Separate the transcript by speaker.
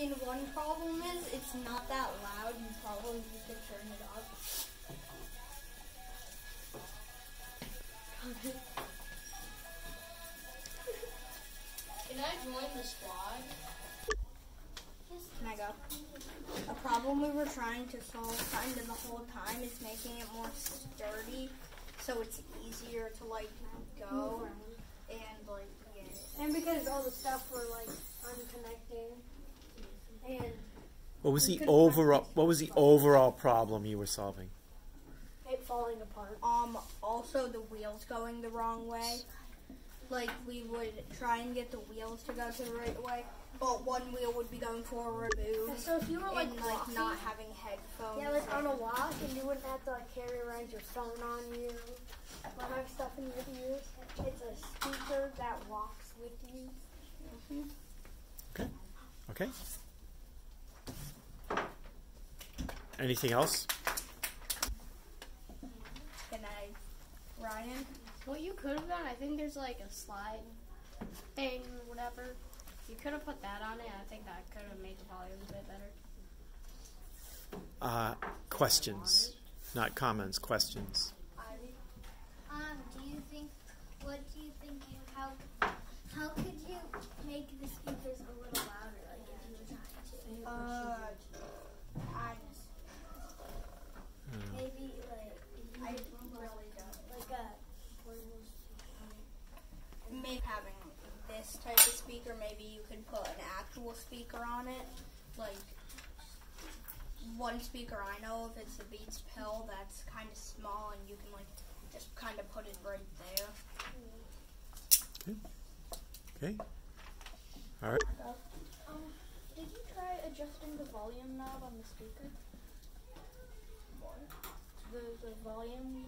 Speaker 1: mean, one problem is it's not that loud. You probably could turn it up.
Speaker 2: Can I join the squad?
Speaker 1: Can I go? A problem we were trying to solve kind of the whole time is making it more sturdy, so it's easier to like go mm-hmm. and like yeah.
Speaker 3: And because all the stuff were like unconnecting, and
Speaker 4: What was the overall What was the overall problem you were solving?
Speaker 3: it falling apart.
Speaker 1: Um, also the wheels going the wrong way. Like we would try and get the wheels to go to the right way, but one wheel would be going forward, move,
Speaker 3: So if you were like
Speaker 1: and like not having headphones.
Speaker 3: yeah, like on a walk, and you wouldn't have to like carry around your phone on you or have stuff in your ears. It's a speaker that walks with you. Okay.
Speaker 4: Okay. Anything else?
Speaker 1: Can I, Ryan?
Speaker 2: What you could have done, I think there's like a slide thing or whatever. You could have put that on it. I think that could have made the volume a bit better.
Speaker 4: Uh, questions, not comments. Questions.
Speaker 5: Um, do you think, what do you think, you, how, how could you make the speakers a little louder, like if you were trying to?
Speaker 1: Uh, I,
Speaker 5: Maybe like, if you
Speaker 1: I
Speaker 5: did
Speaker 1: really don't.
Speaker 5: like a portable
Speaker 1: Maybe having this type of speaker, maybe you could put an actual speaker on it. Like one speaker I know of, it's the Beats Pill. That's kind of small, and you can like just kind of put it right there.
Speaker 4: Okay. All right.
Speaker 3: Um, did you try adjusting the volume knob on the speaker? The the volume